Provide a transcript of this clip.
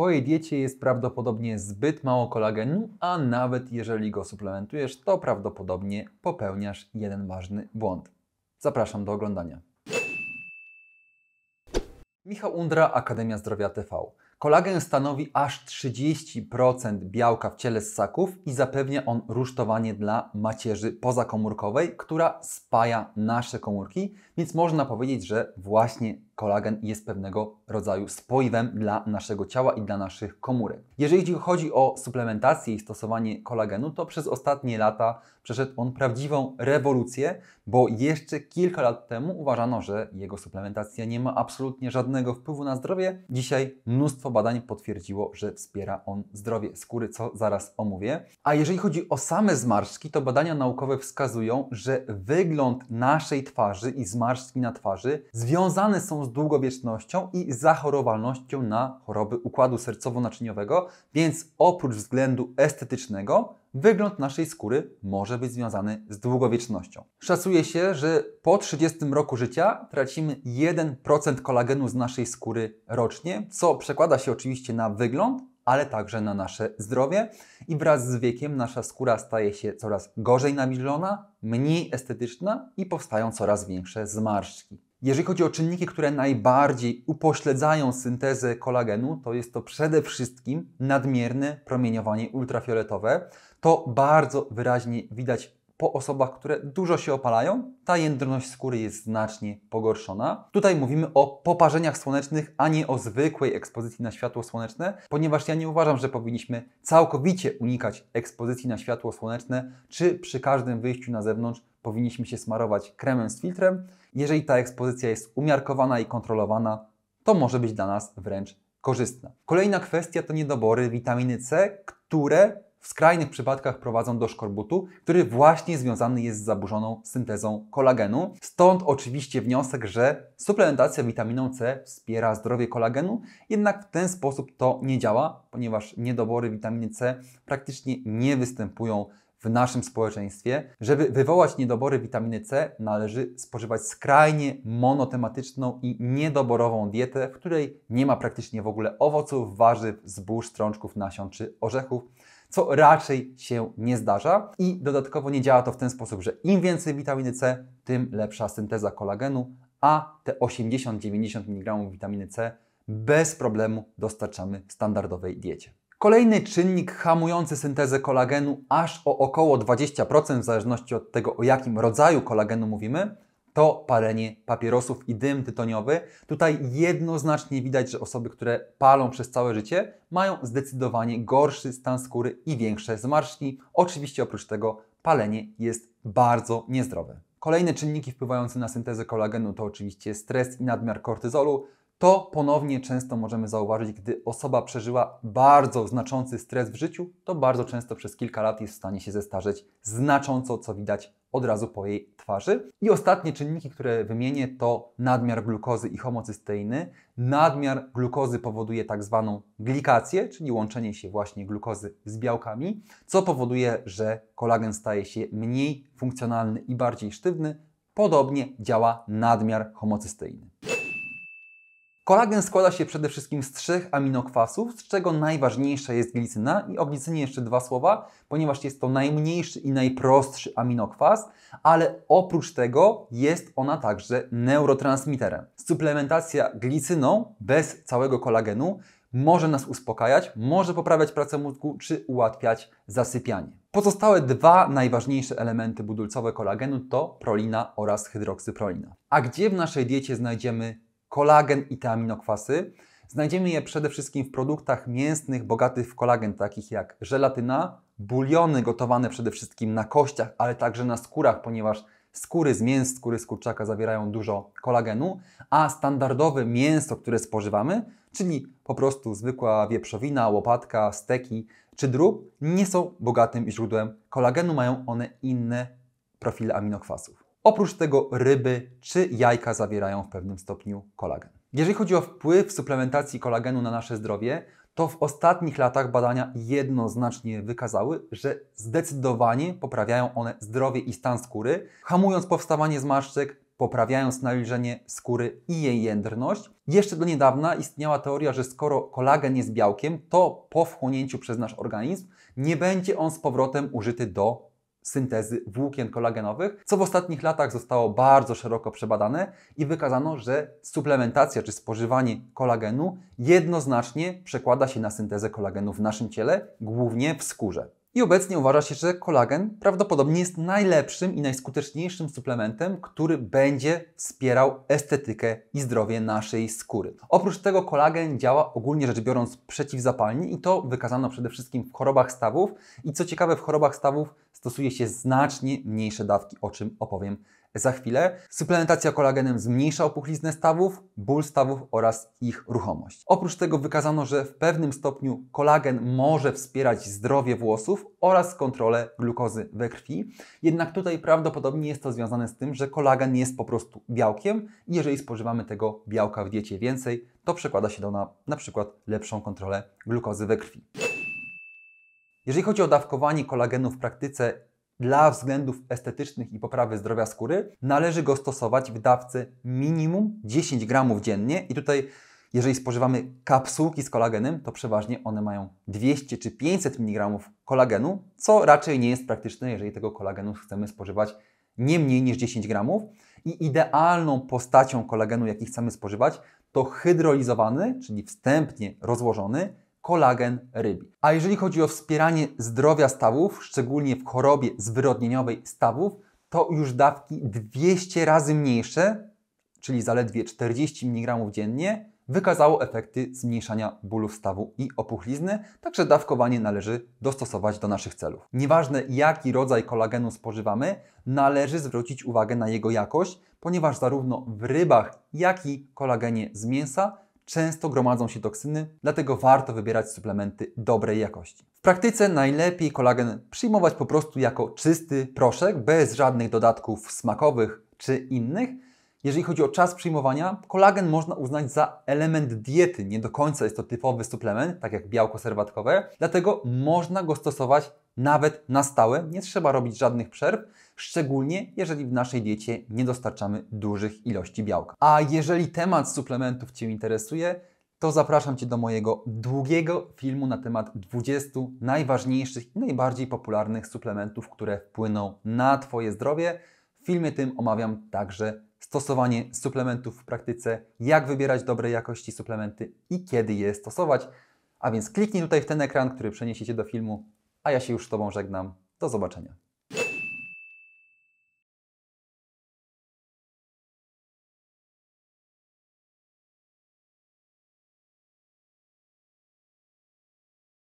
Twojej diecie jest prawdopodobnie zbyt mało kolagenu, a nawet jeżeli go suplementujesz, to prawdopodobnie popełniasz jeden ważny błąd. Zapraszam do oglądania. Michał Undra, Akademia Zdrowia TV. Kolagen stanowi aż 30% białka w ciele ssaków i zapewnia on rusztowanie dla macierzy pozakomórkowej, która spaja nasze komórki, więc można powiedzieć, że właśnie kolagen jest pewnego rodzaju spoiwem dla naszego ciała i dla naszych komórek. Jeżeli chodzi o suplementację i stosowanie kolagenu, to przez ostatnie lata przeszedł on prawdziwą rewolucję, bo jeszcze kilka lat temu uważano, że jego suplementacja nie ma absolutnie żadnego wpływu na zdrowie. Dzisiaj mnóstwo badań potwierdziło, że wspiera on zdrowie skóry, co zaraz omówię. A jeżeli chodzi o same zmarszczki, to badania naukowe wskazują, że wygląd naszej twarzy i zmarszczki na twarzy związane są z długowiecznością i zachorowalnością na choroby układu sercowo-naczyniowego, więc oprócz względu estetycznego, wygląd naszej skóry może być związany z długowiecznością. Szacuje się, że po 30 roku życia tracimy 1% kolagenu z naszej skóry rocznie, co przekłada się oczywiście na wygląd, ale także na nasze zdrowie i wraz z wiekiem nasza skóra staje się coraz gorzej nawilżona, mniej estetyczna i powstają coraz większe zmarszczki. Jeżeli chodzi o czynniki, które najbardziej upośledzają syntezę kolagenu, to jest to przede wszystkim nadmierne promieniowanie ultrafioletowe. To bardzo wyraźnie widać po osobach, które dużo się opalają, ta jędrność skóry jest znacznie pogorszona. Tutaj mówimy o poparzeniach słonecznych, a nie o zwykłej ekspozycji na światło słoneczne, ponieważ ja nie uważam, że powinniśmy całkowicie unikać ekspozycji na światło słoneczne, czy przy każdym wyjściu na zewnątrz powinniśmy się smarować kremem z filtrem. Jeżeli ta ekspozycja jest umiarkowana i kontrolowana, to może być dla nas wręcz korzystna. Kolejna kwestia to niedobory witaminy C, które w skrajnych przypadkach prowadzą do szkorbutu, który właśnie związany jest z zaburzoną syntezą kolagenu. Stąd oczywiście wniosek, że suplementacja witaminą C wspiera zdrowie kolagenu, jednak w ten sposób to nie działa, ponieważ niedobory witaminy C praktycznie nie występują w naszym społeczeństwie. Żeby wywołać niedobory witaminy C, należy spożywać skrajnie monotematyczną i niedoborową dietę, w której nie ma praktycznie w ogóle owoców, warzyw, zbóż, strączków, nasion czy orzechów co raczej się nie zdarza. I dodatkowo nie działa to w ten sposób, że im więcej witaminy C, tym lepsza synteza kolagenu, a te 80-90 mg witaminy C bez problemu dostarczamy w standardowej diecie. Kolejny czynnik hamujący syntezę kolagenu aż o około 20% w zależności od tego, o jakim rodzaju kolagenu mówimy, to palenie papierosów i dym tytoniowy. Tutaj jednoznacznie widać, że osoby, które palą przez całe życie, mają zdecydowanie gorszy stan skóry i większe zmarszczki. Oczywiście oprócz tego palenie jest bardzo niezdrowe. Kolejne czynniki wpływające na syntezę kolagenu to oczywiście stres i nadmiar kortyzolu. To ponownie często możemy zauważyć, gdy osoba przeżyła bardzo znaczący stres w życiu, to bardzo często przez kilka lat jest w stanie się zestarzeć znacząco, co widać od razu po jej twarzy. I ostatnie czynniki, które wymienię, to nadmiar glukozy i homocysteiny. Nadmiar glukozy powoduje tak zwaną glikację, czyli łączenie się właśnie glukozy z białkami, co powoduje, że kolagen staje się mniej funkcjonalny i bardziej sztywny. Podobnie działa nadmiar homocysteiny. Kolagen składa się przede wszystkim z trzech aminokwasów, z czego najważniejsza jest glicyna i o glicynie jeszcze dwa słowa, ponieważ jest to najmniejszy i najprostszy aminokwas, ale oprócz tego jest ona także neurotransmiterem. Suplementacja glicyną bez całego kolagenu może nas uspokajać, może poprawiać pracę mózgu czy ułatwiać zasypianie. Pozostałe dwa najważniejsze elementy budulcowe kolagenu to prolina oraz hydroksyprolina. A gdzie w naszej diecie znajdziemy kolagen i te aminokwasy. Znajdziemy je przede wszystkim w produktach mięsnych bogatych w kolagen, takich jak żelatyna, buliony gotowane przede wszystkim na kościach, ale także na skórach, ponieważ skóry z mięs, skóry z kurczaka zawierają dużo kolagenu, a standardowe mięso, które spożywamy, czyli po prostu zwykła wieprzowina, łopatka, steki czy drób, nie są bogatym źródłem kolagenu, mają one inne profile aminokwasów. Oprócz tego ryby czy jajka zawierają w pewnym stopniu kolagen. Jeżeli chodzi o wpływ suplementacji kolagenu na nasze zdrowie, to w ostatnich latach badania jednoznacznie wykazały, że zdecydowanie poprawiają one zdrowie i stan skóry, hamując powstawanie zmarszczek, poprawiając nawilżenie skóry i jej jędrność. Jeszcze do niedawna istniała teoria, że skoro kolagen jest białkiem, to po wchłonięciu przez nasz organizm nie będzie on z powrotem użyty do syntezy włókien kolagenowych, co w ostatnich latach zostało bardzo szeroko przebadane i wykazano, że suplementacja czy spożywanie kolagenu jednoznacznie przekłada się na syntezę kolagenu w naszym ciele, głównie w skórze. I obecnie uważa się, że kolagen prawdopodobnie jest najlepszym i najskuteczniejszym suplementem, który będzie wspierał estetykę i zdrowie naszej skóry. Oprócz tego kolagen działa ogólnie rzecz biorąc przeciwzapalnie i to wykazano przede wszystkim w chorobach stawów i co ciekawe w chorobach stawów stosuje się znacznie mniejsze dawki, o czym opowiem za chwilę. Suplementacja kolagenem zmniejsza opuchliznę stawów, ból stawów oraz ich ruchomość. Oprócz tego wykazano, że w pewnym stopniu kolagen może wspierać zdrowie włosów oraz kontrolę glukozy we krwi. Jednak tutaj prawdopodobnie jest to związane z tym, że kolagen jest po prostu białkiem i jeżeli spożywamy tego białka w diecie więcej, to przekłada się to na na przykład lepszą kontrolę glukozy we krwi. Jeżeli chodzi o dawkowanie kolagenu w praktyce, dla względów estetycznych i poprawy zdrowia skóry należy go stosować w dawce minimum 10 gramów dziennie i tutaj jeżeli spożywamy kapsułki z kolagenem, to przeważnie one mają 200 czy 500 mg kolagenu, co raczej nie jest praktyczne, jeżeli tego kolagenu chcemy spożywać nie mniej niż 10 gramów. I idealną postacią kolagenu, jaki chcemy spożywać, to hydrolizowany, czyli wstępnie rozłożony, kolagen rybi. A jeżeli chodzi o wspieranie zdrowia stawów, szczególnie w chorobie zwyrodnieniowej stawów, to już dawki 200 razy mniejsze, czyli zaledwie 40 mg dziennie, wykazało efekty zmniejszania bólu stawu i opuchlizny, także dawkowanie należy dostosować do naszych celów. Nieważne jaki rodzaj kolagenu spożywamy, należy zwrócić uwagę na jego jakość, ponieważ zarówno w rybach, jak i kolagenie z mięsa często gromadzą się toksyny, dlatego warto wybierać suplementy dobrej jakości. W praktyce najlepiej kolagen przyjmować po prostu jako czysty proszek, bez żadnych dodatków smakowych czy innych. Jeżeli chodzi o czas przyjmowania, kolagen można uznać za element diety. Nie do końca jest to typowy suplement, tak jak białko serwatkowe, dlatego można go stosować nawet na stałe. Nie trzeba robić żadnych przerw, szczególnie jeżeli w naszej diecie nie dostarczamy dużych ilości białka. A jeżeli temat suplementów Cię interesuje, to zapraszam Cię do mojego długiego filmu na temat 20 najważniejszych i najbardziej popularnych suplementów, które wpłyną na Twoje zdrowie. W filmie tym omawiam także stosowanie suplementów w praktyce, jak wybierać dobrej jakości suplementy i kiedy je stosować. A więc kliknij tutaj w ten ekran, który przeniesie Cię do filmu, a ja się już z Tobą żegnam. Do zobaczenia.